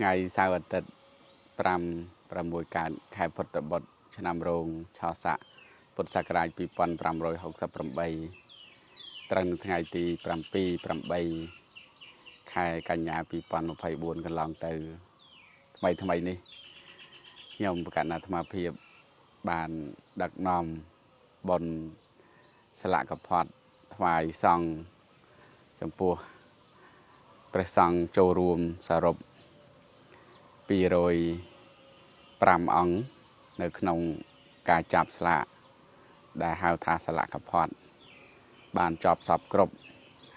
ថ្ងៃសៅរ៍អាទិត្យ5 6កើតខែពុទ្ធបុត្រឆ្នាំរោងឆស័កពុទ្ធសករាជ2568ត្រឹមនៅថ្ងៃទី7 8ខែកញ្ញា2024កន្លងទៅថ្មីថ្មីនេះខ្ញុំប្រកាសអាត្មាភាពបានដឹកនាំបនស្លាកកផាត់ថ្វាយសង់ចំពោះព្រះសង្ឃចូលរួមសរុប 205អង្គនៅ ក្នុងការចាប់ស្លាកដែលហៅថាស្លាកកផាត់បានចប់សពគ្រប់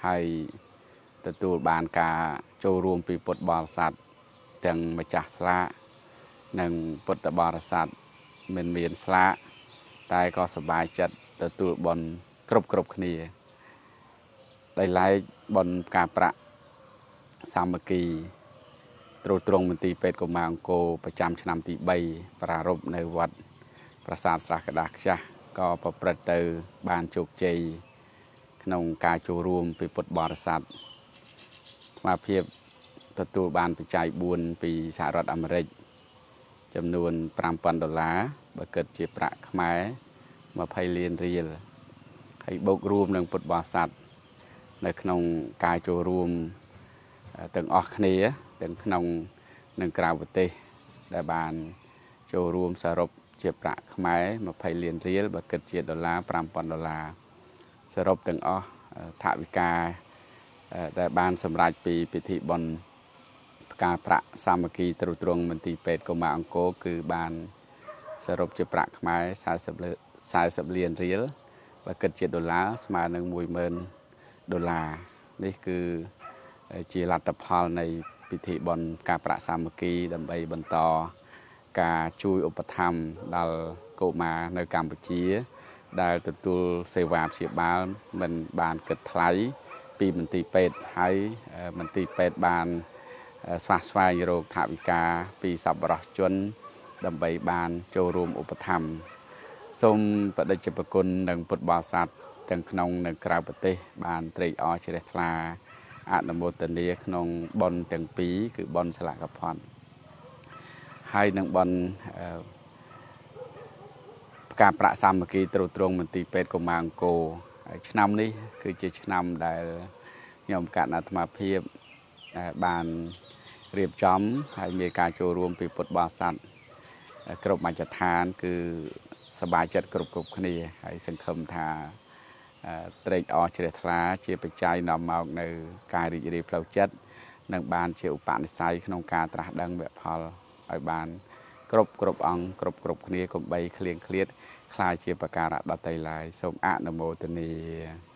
ហើយទទួលបានការចូលរួមពីពុទ្ធបរិស័ទទាំងម្ចាស់ស្លាកនិងពុទ្ធបរិស័ទមិនមានស្លាកតែក៏សប្បាយចិត្តទទួលបន់គ្រប់គ្រប់គ្នាដោយឡែកបន់ផ្កាប្រាក់សាមគ្គី ត្រួតត្រងមន្ទីរពេទ្យកុមារអង្គរប្រចាំឆ្នាំទី3ប្រារព្ធនៅវត្តប្រាសាទស្រះកដាស់ខ្ចាស់ក៏ប្រព្រឹត្តទៅបានជោគជ័យក្នុងការចូលរួមពីពុទ្ធបរិស័ទស្មារភាពទទួលបានបច្ច័យ4ពីសហរដ្ឋអាមេរិកចំនួន5000ដុល្លារបើគិតជាប្រាក់ខ្មែរ20លានរៀលហើយបូករួមនឹងពុទ្ធបរិស័ទនៅក្នុងការចូលរួម ទាំងអស់គ្នាទាំងក្នុងនិងក្រៅប្រទេស ដែលបានចូលរួមសរុបជាប្រាក់ខ្មែរ20លានរៀលបើគិតជាដុល្លារ5000ដុល្លារសរុបទាំងអស់ថវិកាដែលបានសម្រេចពីពិធីបុណ្យផ្កាប្រាក់សាមគ្គីទ្រុត្រង់មន្ទីរពេទ្យកុមារអង្គរគឺបានសរុបជាប្រាក់ខ្មែរ40 40លានរៀលបើគិតជាដុល្លារស្មើនឹង10000ដុល្លារនេះគឺ ជាលទ្ធផលនៃពិធីបុណ្យការប្រាក់សាមគ្គីដើម្បីបន្តការជួយឧបត្ថម្ភដល់កុមារនៅកម្ពុជា ដែលទទួលសេវាព្យាបាលមិនបានគិតថ្លៃពីមន្ទីរពេទ្យហើយមន្ទីរពេទ្យបានស្វះស្វែងរកថវិកាពីសប្បុរសជន ដើម្បីបានចូលរួមឧបត្ថម្ភសូមបដិជ្ជប្រគុណនឹងពុទ្ធបរិស័ទទាំងក្នុងនិងក្រៅប្រទេស បានត្រេកអរជ្រះថ្លា អនុមោទនាក្នុងប៉ុនទាំងពីរគឺប៉ុនស្លាកផាន់ហើយនឹងប៉ុនផ្កាប្រាក់សាមគ្គីត្រួតត្រងមន្ទីរពេទ្យកុមារអង្គរហើយឆ្នាំនេះ គឺជាឆ្នាំដែលខ្ញុំកណ្ដាអាត្មាភាពបានរៀបចំ ហើយមានការចូលរួមពីពុទ្ធបរិស័ទគ្រប់មជ្ឈដ្ឋាន គឺសមាជិកគ្រប់គ្រប់គ្នា ហើយសង្ឃឹមថា ត្រេកអរជ្រះថ្លា ជាបច្ច័យនាំមកនៅ ការរីករាយផ្លូវចិត្តនិងបានជាឧបនិស្ស័យក្នុងការត្រាស់ដឹងវផលឲ្យបាន គ្រប់គ្រប់អង្គគ្រប់គ្រប់គ្នាកុំបីឃ្លៀងឃ្លាតខ្លាចជាប្រការៈដតីឡើយសូមអនុមោទនា